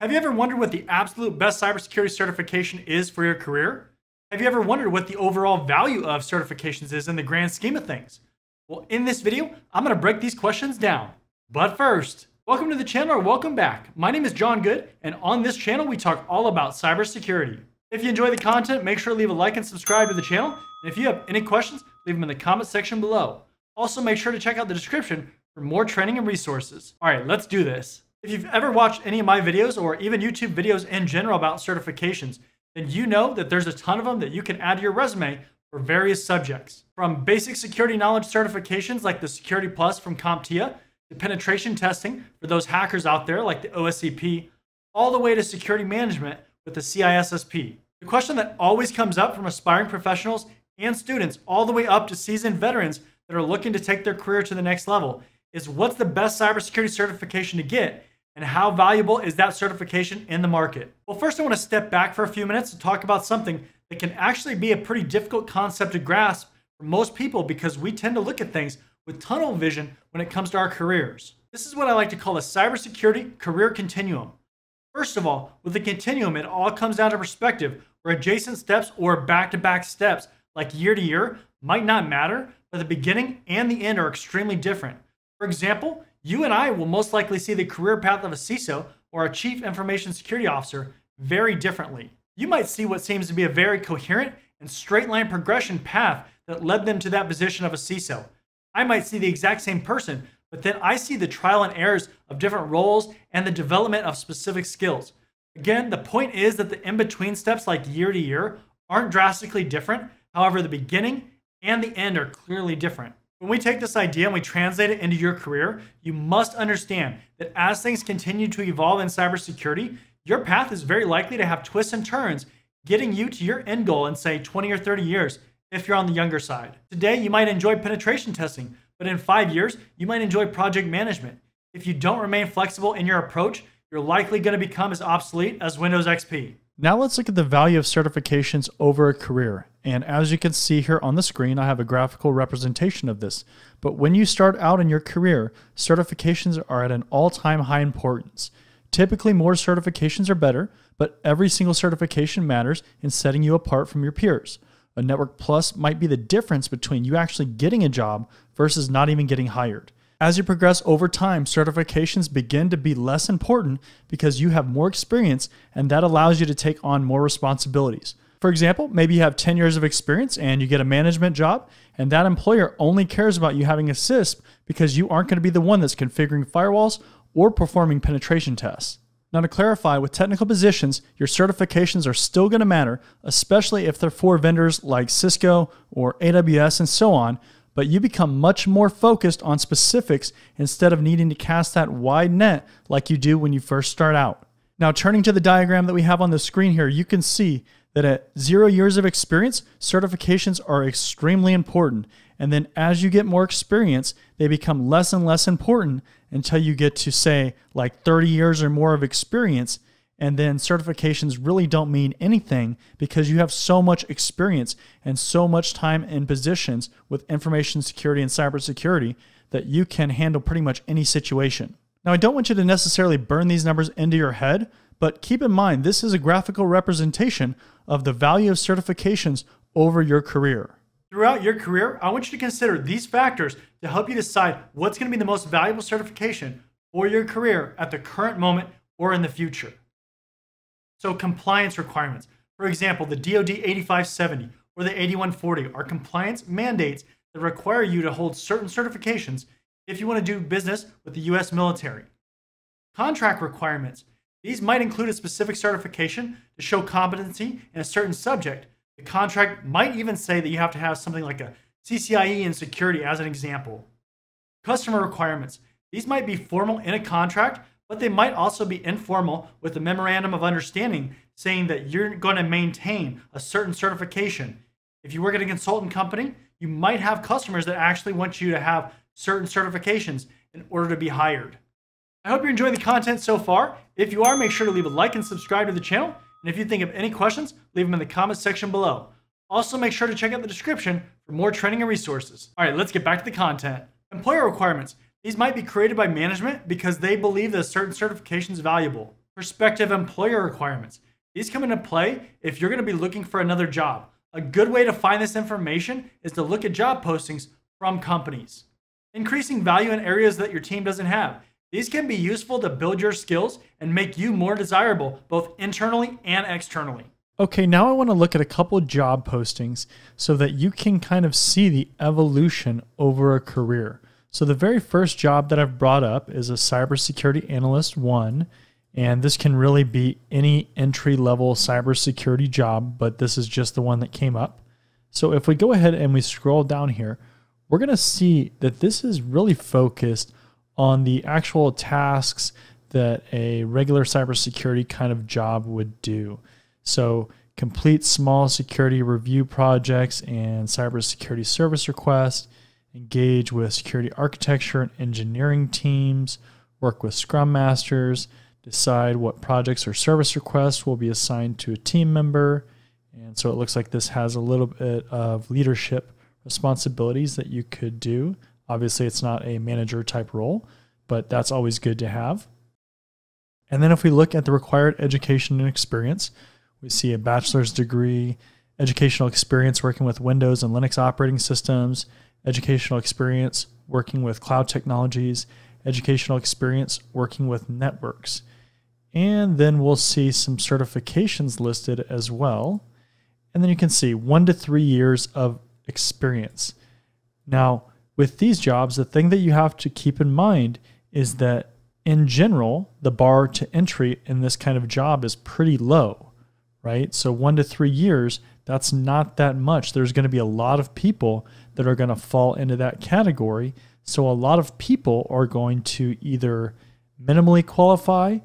Have you ever wondered what the absolute best cybersecurity certification is for your career? Have you ever wondered what the overall value of certifications is in the grand scheme of things? Well, in this video, I'm to break these questions down. But first, welcome to the channel or welcome back. My name is Jon Good, and on this channel, we talk all about cybersecurity. If you enjoy the content, make sure to leave a like and subscribe to the channel. And if you have any questions, leave them in the comment section below. Also, make sure to check out the description for more training and resources. All right, let's do this. If you've ever watched any of my videos or even YouTube videos in general about certifications, then you know that there's a ton of them that you can add to your resume for various subjects. From basic security knowledge certifications like the Security Plus from CompTIA, to penetration testing for those hackers out there like the OSCP, all the way to security management with the CISSP. The question that always comes up from aspiring professionals and students, all the way up to seasoned veterans that are looking to take their career to the next level, is what's the best cybersecurity certification to get and how valuable is that certification in the market? Well, first, I want to step back for a few minutes to talk about something that can actually be a pretty difficult concept to grasp for most people because we tend to look at things with tunnel vision when it comes to our careers. This is what I like to call a cybersecurity career continuum. First of all, with the continuum, it all comes down to perspective, where adjacent steps or back to back steps, like year to year, might not matter, but the beginning and the end are extremely different. For example, you and I will most likely see the career path of a CISO or a Chief Information Security Officer very differently. You might see what seems to be a very coherent and straight line progression path that led them to that position of a CISO. I might see the exact same person, but then I see the trial and errors of different roles and the development of specific skills. Again, the point is that the in between steps, like year to year, aren't drastically different. However, the beginning and the end are clearly different. When we take this idea and we translate it into your career, you must understand that as things continue to evolve in cybersecurity, your path is very likely to have twists and turns, getting you to your end goal in, say, 20 or 30 years if you're on the younger side. Today, you might enjoy penetration testing, but in five years, you might enjoy project management. If you don't remain flexible in your approach, you're likely going to become as obsolete as Windows XP. Now let's look at the value of certifications over a career. And as you can see here on the screen, I have a graphical representation of this. But when you start out in your career, certifications are at an all-time high importance. Typically, more certifications are better, but every single certification matters in setting you apart from your peers. A Network Plus might be the difference between you actually getting a job versus not even getting hired. As you progress over time, certifications begin to be less important because you have more experience and that allows you to take on more responsibilities. For example, maybe you have 10 years of experience and you get a management job, and that employer only cares about you having a CISSP because you aren't going to be the one that's configuring firewalls or performing penetration tests. Now, to clarify, with technical positions, your certifications are still going to matter, especially if they're for vendors like Cisco or AWS and so on, but you become much more focused on specifics instead of needing to cast that wide net like you do when you first start out. Now, turning to the diagram that we have on the screen here, you can see that at zero years of experience, certifications are extremely important. And then as you get more experience, they become less and less important until you get to, say, like 30 years or more of experience. And then certifications really don't mean anything because you have so much experience and so much time in positions with information security and cybersecurity that you can handle pretty much any situation. Now, I don't want you to necessarily burn these numbers into your head, but keep in mind this is a graphical representation of the value of certifications over your career. Throughout your career, I want you to consider these factors to help you decide what's going to be the most valuable certification for your career at the current moment or in the future. So, compliance requirements. For example, the DoD 8570 or the 8140 are compliance mandates that require you to hold certain certifications if you want to do business with the US military. Contract requirements. These might include a specific certification to show competency in a certain subject. The contract might even say that you have to have something like a CCIE in security as an example. Customer requirements. These might be formal in a contract, but they might also be informal with a memorandum of understanding saying that you're going to maintain a certain certification. If you work at a consultant company, you might have customers that actually want you to have certain certifications in order to be hired. I hope you're enjoying the content so far. If you are, make sure to leave a like and subscribe to the channel. And if you think of any questions, leave them in the comments section below. Also, make sure to check out the description for more training and resources. All right, let's get back to the content. Employer requirements. These might be created by management because they believe that certain certification is valuable. prospective employer requirements. These come into play if you're going to be looking for another job. A good way to find this information is to look at job postings from companies. Increasing value in areas that your team doesn't have. These can be useful to build your skills and make you more desirable both internally and externally. Okay, now I want to look at a couple job postings so that you can kind of see the evolution over a career. So, the very first job that I've brought up is a cybersecurity analyst one, and this can really be any entry level cybersecurity job, but this is just the one that came up. So, if we go ahead and we scroll down here, we're going to see that this is really focused on the actual tasks that a regular cybersecurity kind of job would do. So, complete small security review projects and cybersecurity service requests, engage with security architecture and engineering teams, work with scrum masters, decide what projects or service requests will be assigned to a team member. And so it looks like this has a little bit of leadership responsibilities that you could do. Obviously, it's not a manager type role, but that's always good to have. And then if we look at the required education and experience, we see a bachelor's degree, educational experience working with Windows and Linux operating systems, educational experience working with cloud technologies, educational experience working with networks. And then we'll see some certifications listed as well. And then you can see one to three years of experience. Now, with these jobs, the thing that you have to keep in mind is that in general, the bar to entry in this kind of job is pretty low, right? So, one to three years, that's not that much. There's going to be a lot of people that are going to fall into that category. So, a lot of people are going to either minimally qualify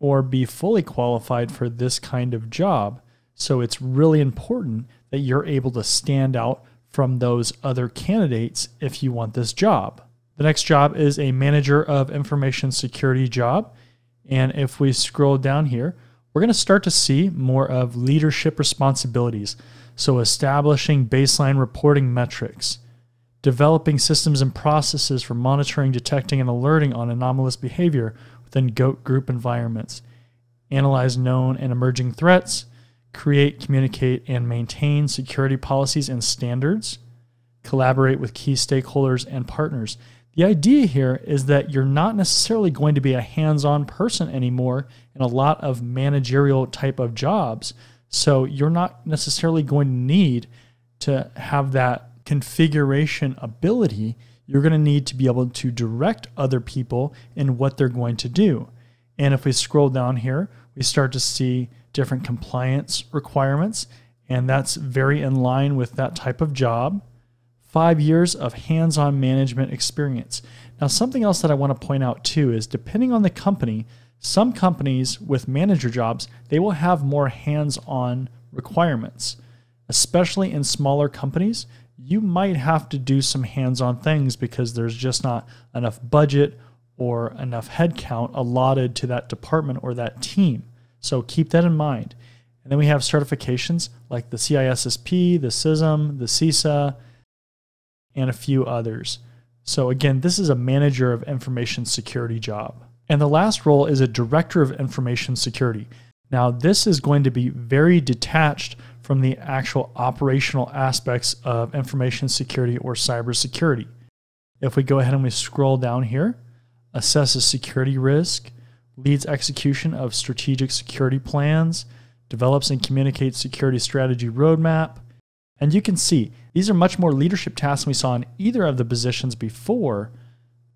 or be fully qualified for this kind of job. So, it's really important that you're able to stand out from those other candidates if you want this job. The next job is a manager of information security job. And if we scroll down here, we're going to start to see more of leadership responsibilities. So, establishing baseline reporting metrics, developing systems and processes for monitoring, detecting, and alerting on anomalous behavior within GOAT group environments, analyze known and emerging threats, create, communicate, and maintain security policies and standards, collaborate with key stakeholders and partners. The idea here is that you're not necessarily going to be a hands on person anymore in a lot of managerial type of jobs. So you're not necessarily going to need to have that configuration ability. You're going to need to be able to direct other people in what they're going to do. And if we scroll down here, we start to see different compliance requirements, and that's very in line with that type of job. Five years of hands on management experience. Now, something else that I want to point out too is depending on the company, some companies with manager jobs, they will have more hands on requirements. Especially in smaller companies, you might have to do some hands on things because there's just not enough budget or enough headcount allotted to that department or that team. So keep that in mind. And then we have certifications like the CISSP, the CISM, the CISA, and a few others. So again, this is a manager of information security job. And the last role is a director of information security. Now, this is going to be very detached from the actual operational aspects of information security or cybersecurity. If we go ahead and we scroll down here, assesses security risk, leads execution of strategic security plans, develops and communicates security strategy roadmap. And you can see these are much more leadership tasks than we saw in either of the positions before.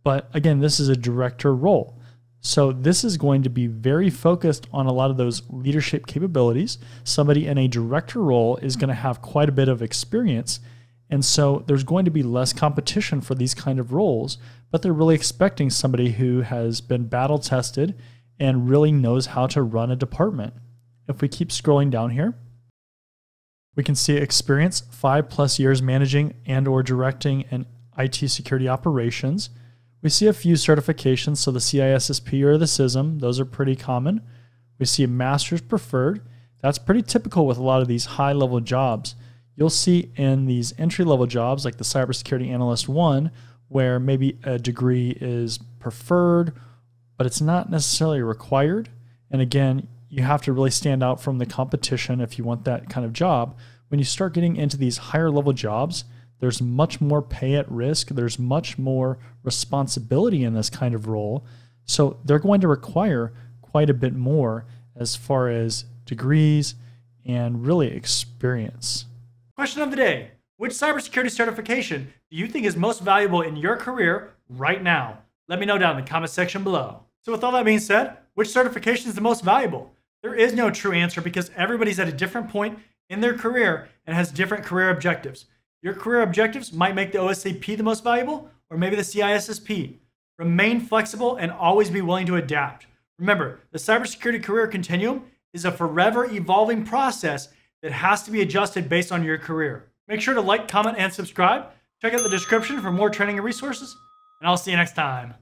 But again, this is a director role. So this is going to be very focused on a lot of those leadership capabilities. Somebody in a director role is going to have quite a bit of experience. And so there's going to be less competition for these kind of roles but they're really expecting somebody who has been battle tested and really knows how to run a department. If we keep scrolling down here, we can see experience, five plus years managing and or directing an IT security operations. We see a few certifications, so the CISSP or the CISM, those are pretty common. We see a master's preferred. That's pretty typical with a lot of these high level jobs. You'll see in these entry level jobs like the cybersecurity analyst one, where maybe a degree is preferred, but it's not necessarily required. And again, you have to really stand out from the competition if you want that kind of job. When you start getting into these higher level jobs, there's much more pay at risk, there's much more responsibility in this kind of role. So they're going to require quite a bit more as far as degrees and really experience. Question of the day Which cybersecurity certification do you think is most valuable in your career right now? Let me know down in the comment section below. So, with all that being said, which certification is the most valuable? There is no true answer because everybody's at a different point in their career and has different career objectives. Your career objectives might make the OSCP the most valuable, or maybe the CISSP. Remain flexible and always be willing to adapt. Remember, the cybersecurity career continuum is a forever evolving process that has to be adjusted based on your career. Make sure to like, comment, and subscribe. Check out the description for more training and resources, and I'll see you next time.